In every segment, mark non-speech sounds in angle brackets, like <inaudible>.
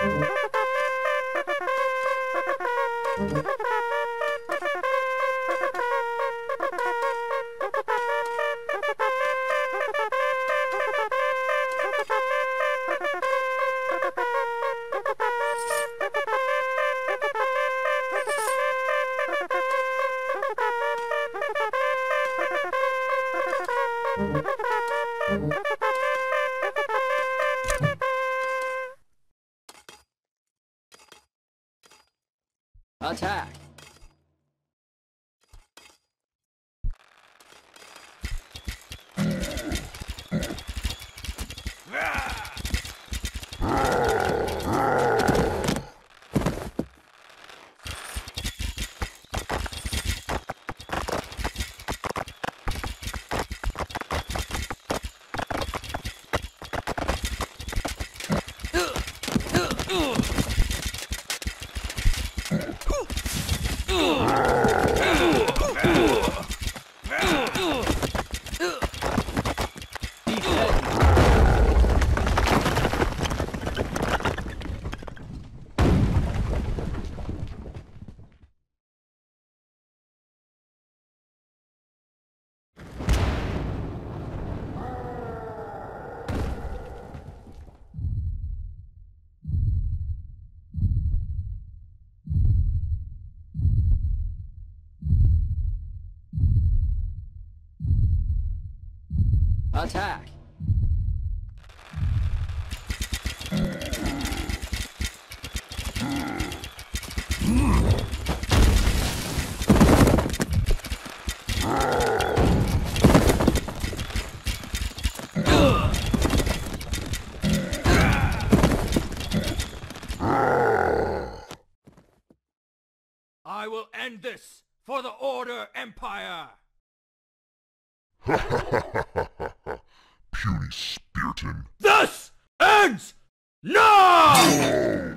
Attack! Attack! I will end this for the Order Empire! <laughs> Puny Spearton. This ends now!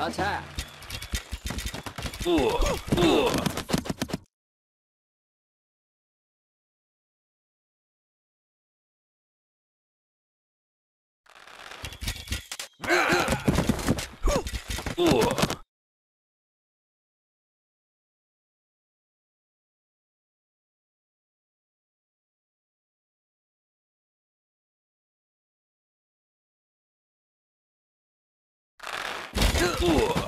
Attack! Ooh.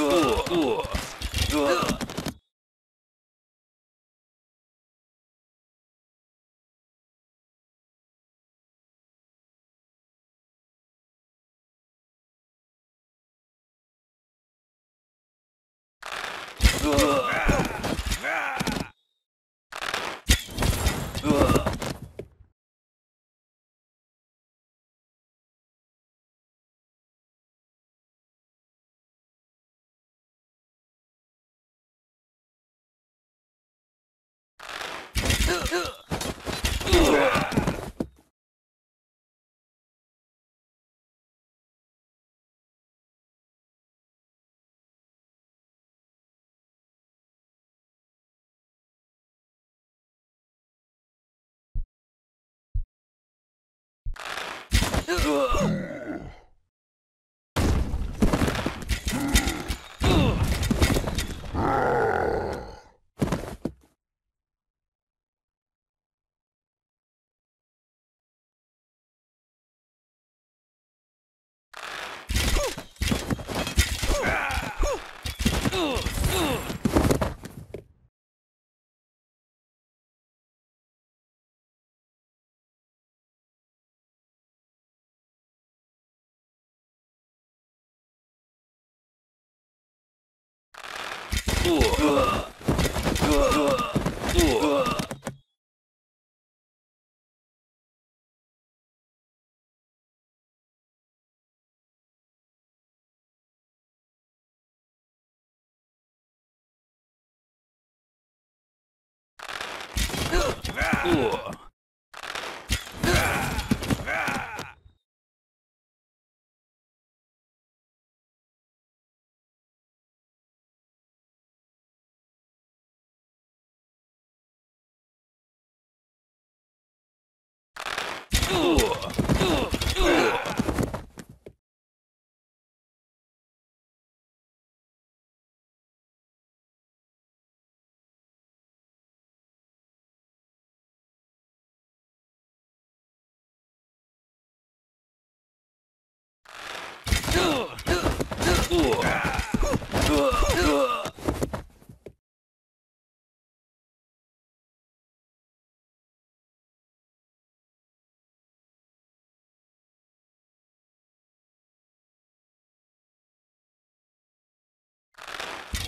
哥哥哥 Ugh.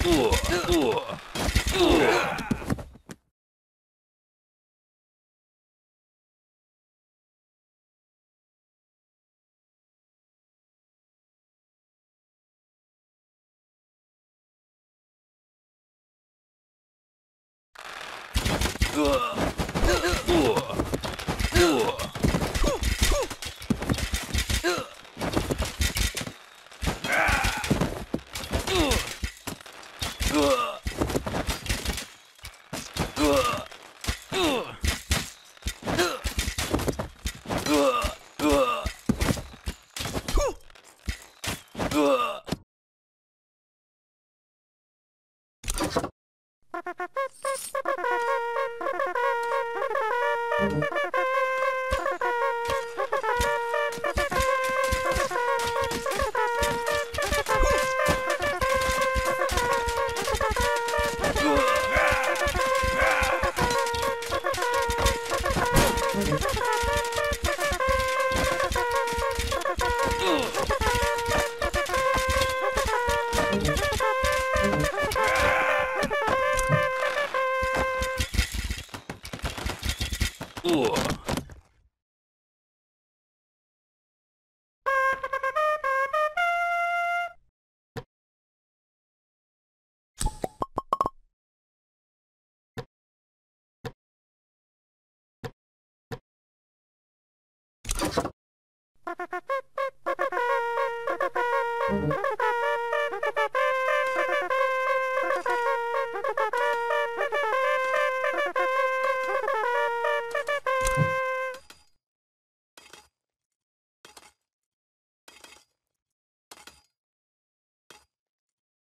Ooh. Ooh. Ooh. Ugh.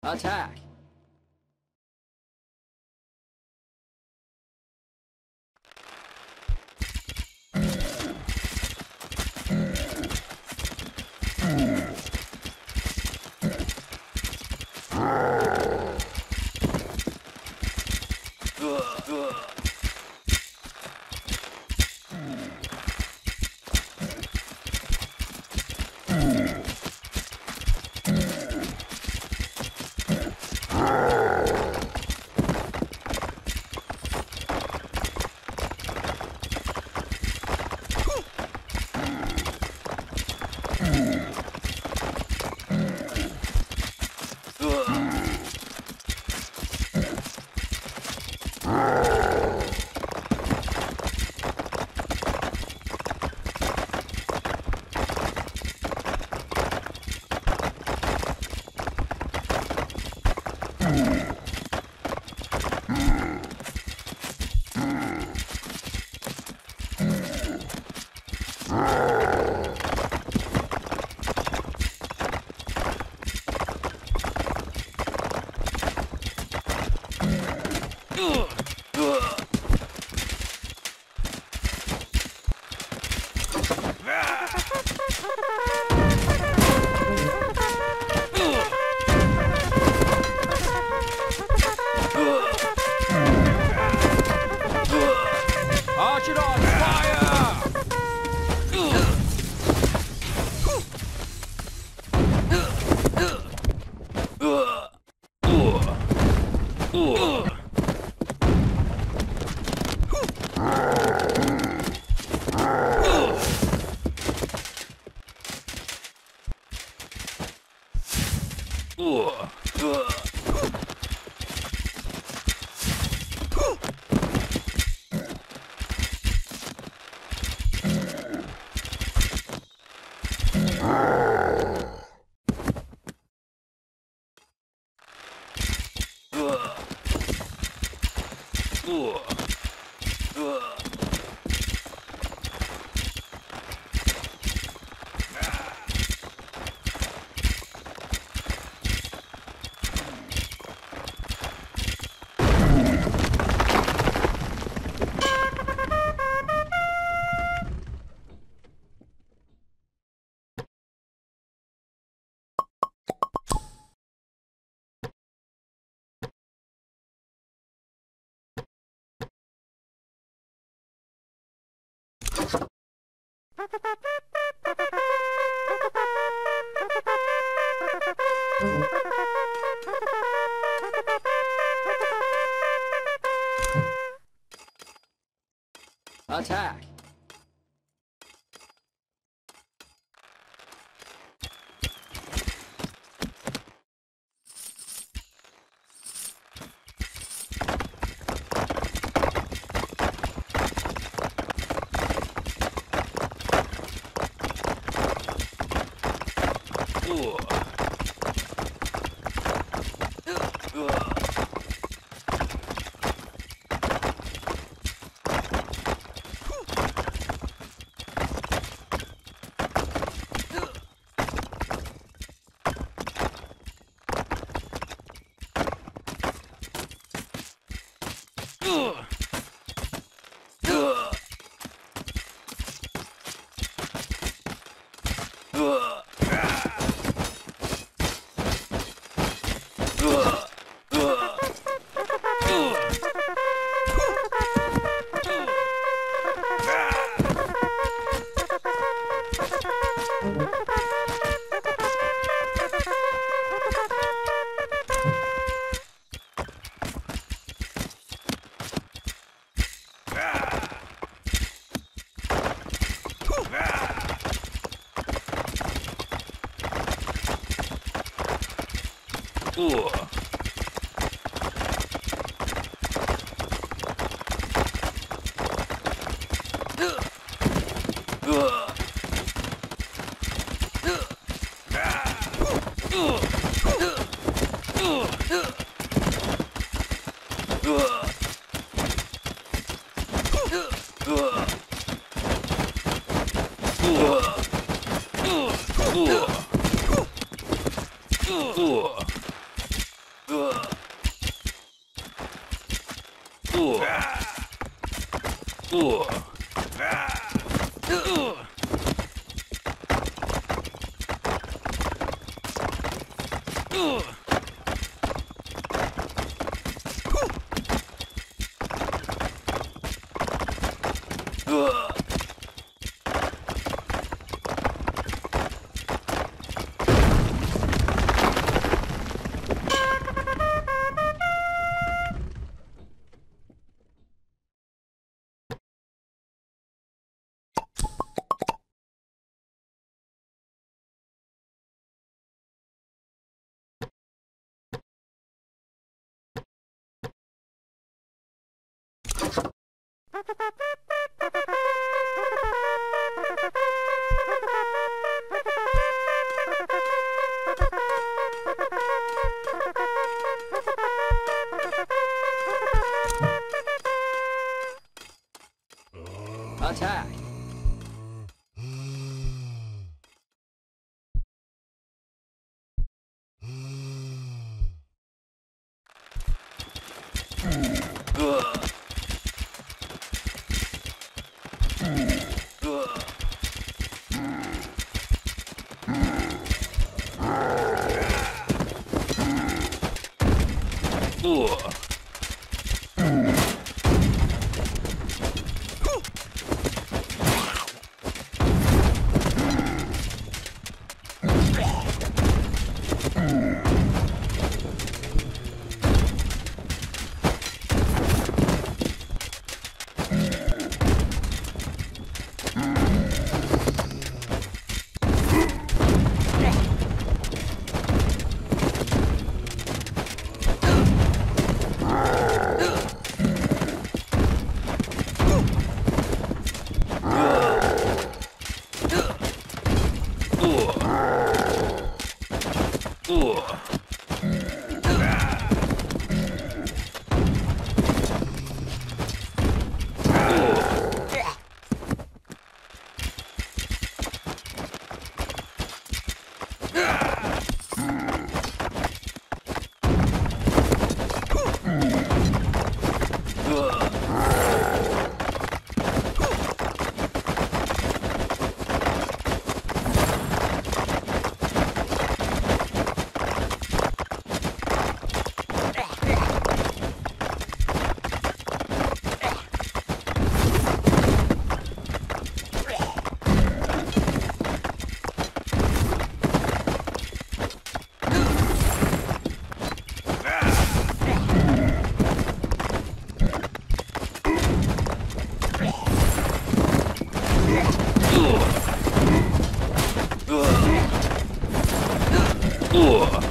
Attack! Arch 哇哇 Attack! Ugh! Attack! Ooh. Ooh.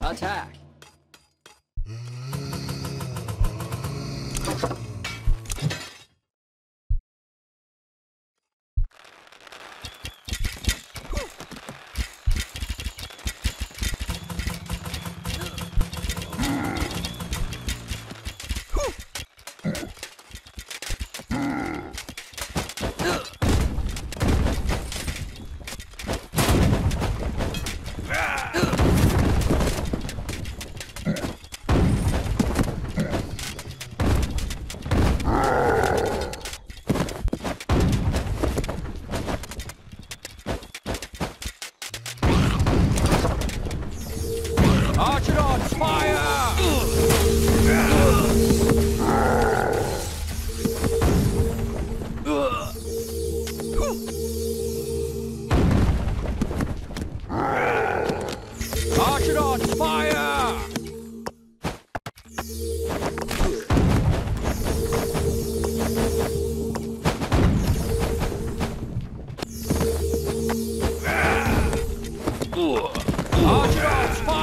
Attack! Archidons,